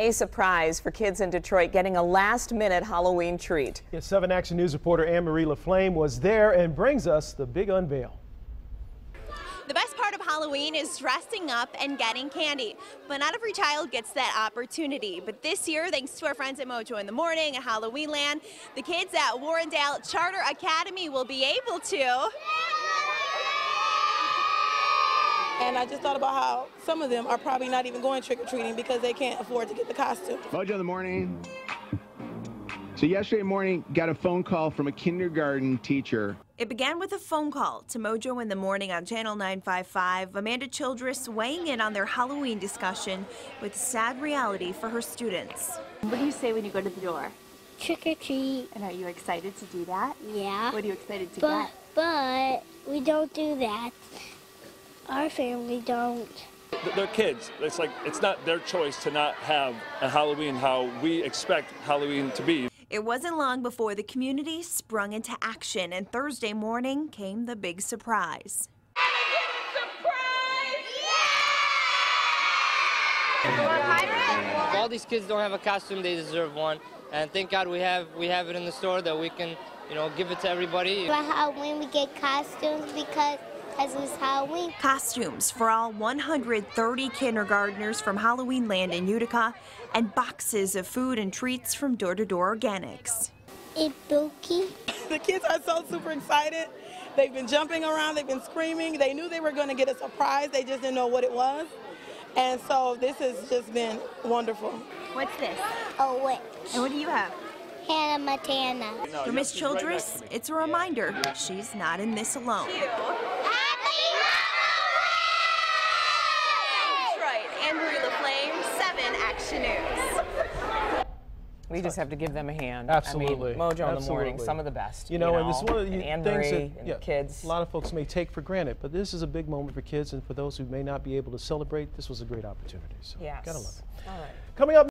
A surprise for kids in Detroit getting a last minute Halloween treat. Yes, 7 Action News reporter Anne Marie LaFlamme was there and brings us the big unveil. The best part of Halloween is dressing up and getting candy, but not every child gets that opportunity. But this year, thanks to our friends at Mojo in the Morning and Halloween Land, the kids at Warrendale Charter Academy will be able to. And I just thought about how some of them are probably not even going trick or treating because they can't afford to get the costume. Mojo in the morning. So yesterday morning, got a phone call from a kindergarten teacher. It began with a phone call to Mojo in the morning on Channel 955. Amanda Childress weighing in on their Halloween discussion with sad reality for her students. What do you say when you go to the door? Trick or treat. And are you excited to do that? Yeah. What are you excited to but, get? But we don't do that. Our family don't. They're kids. It's like it's not their choice to not have a Halloween how we expect Halloween to be. It wasn't long before the community sprung into action, and Thursday morning came the big surprise. If all these kids don't have a costume, they deserve one. And thank God we have we have it in the store that we can, you know, give it to everybody. For Halloween, we get costumes because because it's Halloween. Costumes for all 130 kindergartners from Halloween Land in Utica, and boxes of food and treats from Door to Door Organics. It's spooky. The kids are so super excited. They've been jumping around, they've been screaming. They knew they were going to get a surprise, they just didn't know what it was. And so this has just been wonderful. What's this? A witch. And what do you have? Hannah Montana. For Miss Childress, it's a reminder she's not in this alone. Detroit, Anne Marie LaFlamme, 7 Action News. We just have to give them a hand. Absolutely. I mean, Mojo in the morning, some of the best. You know, and this one of the and things that and yeah, kids. a lot of folks may take for granted, but this is a big moment for kids and for those who may not be able to celebrate. This was a great opportunity. So Yes. gotta love it. All right. Coming up.